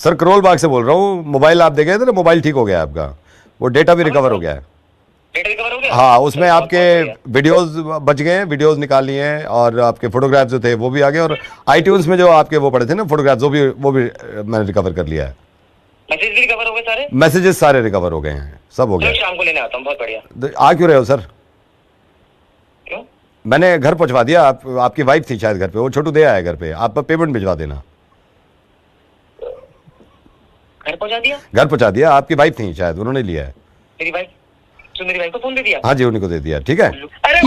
Sir Karol Bagh से बोल रहा हूँ। मोबाइल आप देखे थे ना मोबाइल ठीक हो गया है आपका। वो डेटा भी रिकवर हो गया है। डेटा रिकवर हो गया? हाँ उसमें आपके वीडियोस बच गए हैं वीडियोस निकाल लिए हैं और आपके फोटोग्राफ जो थे वो भी आ गए और आईट्यून्स में जो आपके वो पड़े थे ना फोटोग्राफ वो भी वो भी मैंने रिकवर कर लिया है। मैसेज भी रिकवर हो गए सारे? मैसेजेस सारे रिकवर हो गए हैं सब हो गया शाम को लेने आता हूँ बहुत बढ़िया। तो आ क्यों रहे हो सर? मैंने घर पहुंचवा दिया आप आपकी वाइफ थी शायद घर पे वो छोटू दे आया घर पे आप पेमेंट भिजवा देना। घर पहुँचा दिया? घर पहुँचा दिया। आपकी वाइफ थी शायद उन्होंने लिया है। मेरी वाइफ तो मेरी वाइफ को फ़ोन दे दिया? हाँ जी उन्हीं को दे दिया। ठीक है? अरे